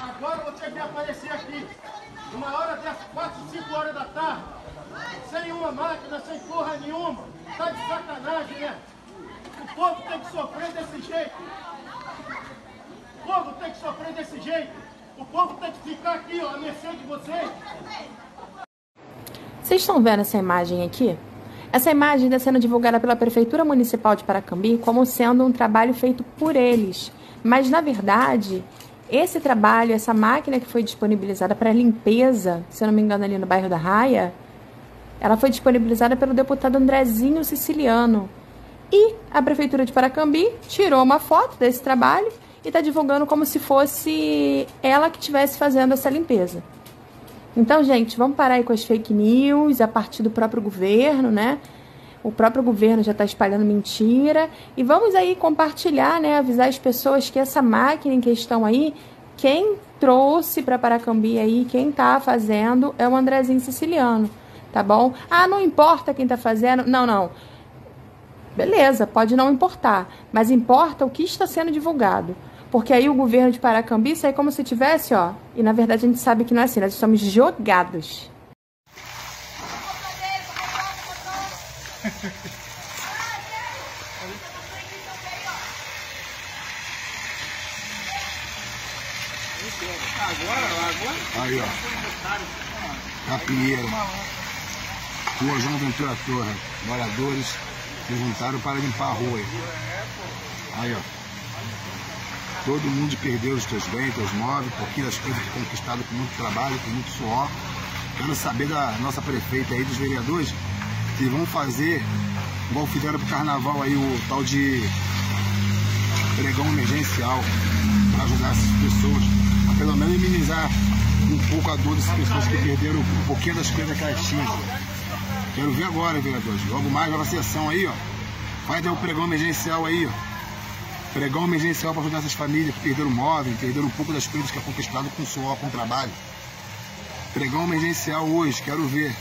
Agora você quer aparecer aqui, uma hora dessas, 4, 5 horas da tarde, sem uma máquina, sem porra nenhuma. Tá de sacanagem, né? O povo tem que sofrer desse jeito. O povo tem que sofrer desse jeito. O povo tem que ficar aqui, ó, a mercê de vocês. Vocês estão vendo essa imagem aqui? Essa imagem está sendo divulgada pela Prefeitura Municipal de Paracambi como sendo um trabalho feito por eles. Mas, na verdade, esse trabalho, essa máquina que foi disponibilizada para limpeza, se eu não me engano, ali no bairro da Raia, ela foi disponibilizada pelo deputado Andrezinho Siciliano. E a Prefeitura de Paracambi tirou uma foto desse trabalho e está divulgando como se fosse ela que estivesse fazendo essa limpeza. Então, gente, vamos parar aí com as fake news a partir do próprio governo, né? O próprio governo já está espalhando mentira. E vamos aí compartilhar, né? Avisar as pessoas que essa máquina em questão aí, quem trouxe para Paracambi aí, quem está fazendo é o Andrezinho Siciliano, tá bom? Ah, não importa quem está fazendo. Não, não. Beleza, pode não importar, mas importa o que está sendo divulgado. Porque aí o governo de Paracambi sai como se tivesse, ó. E na verdade a gente sabe que não é assim, nós estamos jogados. Aí, ó. Capieira. Rua João Ventura Torre. Moradores juntaram para limpar a rua. Aí, ó. Todo mundo perdeu os teus bens, teus móveis, porque as coisas que conquistado com muito trabalho, com muito suor. Quero saber da nossa prefeita aí, dos vereadores, que vão fazer, igual fizeram pro carnaval aí, o tal de pregão emergencial, para ajudar essas pessoas, a pelo menos minimizar um pouco a dor dessas pessoas que perderam um pouquinho das coisas que elas tinham. Quero ver agora, vereadores. Logo mais, nova sessão aí, ó. Vai ter o pregão emergencial aí, ó pregão emergencial para ajudar essas famílias que perderam móvel, perderam um pouco das coisas que é conquistado com suor, com trabalho. Pregão emergencial hoje, quero ver.